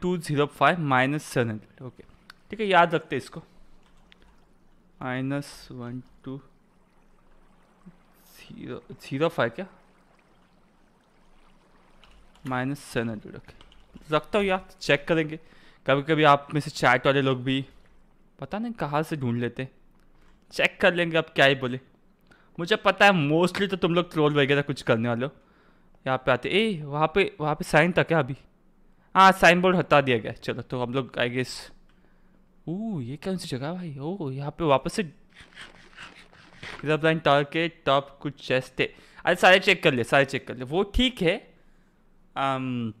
Two zero five minus seven hundred okay ठीक है, याद रखते इसको। Minus one two zero zero five क्या? माइनस सेवन हंड्रेड ओके रखता हूँ यार चेक करेंगे। कभी कभी आप में से चैट वाले लोग भी, पता नहीं कहाँ से ढूंढ लेते चेक कर लेंगे अब क्या ही बोले। मुझे पता है मोस्टली तो तुम लोग ट्रोल वगैरह कुछ करने वाले हो। यहाँ पे आते, ए, वहाँ पे वहाँ पे साइन था क्या अभी? हाँ साइन बोर्ड हटा दिया गया। चलो तो हम लोग आई गेस ओ ये कौन सी जगह भाई? ओह यहाँ पे वापस से रिज़र्व लाइन टावर के टॉप कुछ चेस्ट थे अरे सारे चेक कर ले सारे चेक कर ले। वो ठीक है। Um,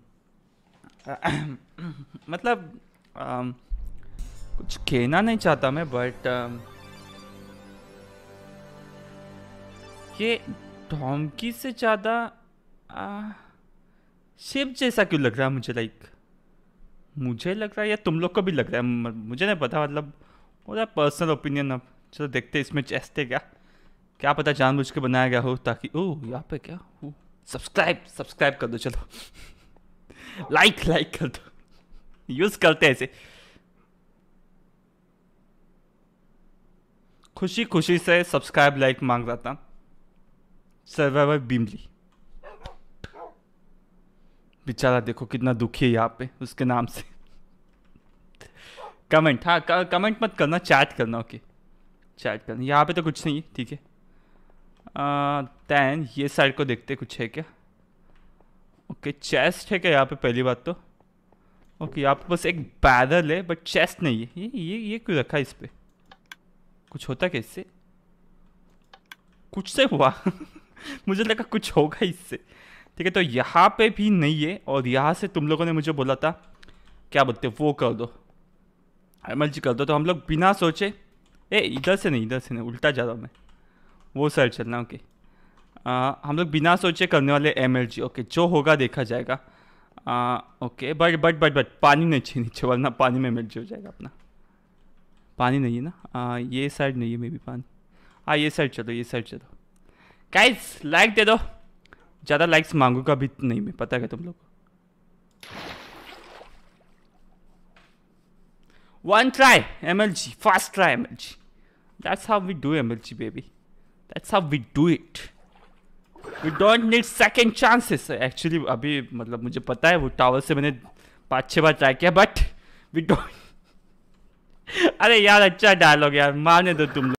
मतलब um, कुछ कहना नहीं चाहता मैं बट um, ये डोंकी से ज़्यादा शिव जैसा क्यों लग रहा है मुझे लाइक मुझे लग रहा है, या तुम लोग को भी लग रहा है मुझे नहीं पता मतलब मेरा पर्सनल ओपिनियन अब। चलो देखते इसमें चेस्ट है क्या क्या पता जानबूझ के बनाया गया हो ताकि, ओह, यहाँ पे क्या? हो सब्सक्राइब सब्सक्राइब कर दो, चलो। लाइक लाइक कर दो। यूज़ करते ऐसे खुशी खुशी से सब्सक्राइब लाइक मांग रहा था। सर्वाइवर बिमली बेचारा देखो कितना दुखी है यहाँ पे, उसके नाम से। कमेंट हाँ कमेंट मत करना चैट करना ओके चैट करना, यहाँ पे तो कुछ नहीं है, ठीक है। दैन ये साइड को देखते कुछ है क्या? ओके चेस्ट है क्या यहाँ पे, पहली बात तो? ओके यहाँ पे बस एक बैरल है बट चेस्ट नहीं है। ये ये ये क्यों रखा है इस पर कुछ होता क्या इससे? कुछ से हुआ? मुझे लगा कुछ होगा इससे। ठीक है तो यहाँ पे भी नहीं है और यहाँ से तुम लोगों ने मुझे बोला था क्या बोलते वो कर दो। एम जी कर दो। तो हम लोग बिना सोचे ए इधर से नहीं इधर से नहीं उल्टा जा रहा हूँ मैं। वो सर चलना ओके। आ, हम लोग बिना सोचे करने वाले एम ओके जो होगा देखा जाएगा। आ, okay but but but but पानी नहीं चाहिए नीचे वरना पानी में एम हो जाएगा अपना। पानी नहीं है ना? आ, ये साइड नहीं है मे भी पानी। हाँ ये साइड चलो ये साइड चलो। गाइस लाइक दे दो। ज़्यादा लाइक्स मांगूँगा भी नहीं मैं, पता है तुम लोग one try M L G fast try M L G that's how we do M L G baby that's how we do it we don't need second chances actually अभी मतलब मुझे पता है वो टावर से मैंने पाँच छः बार ट्राई किया बट वी डोंट अरे यार अच्छा डायलॉग यार, मारने दो तुम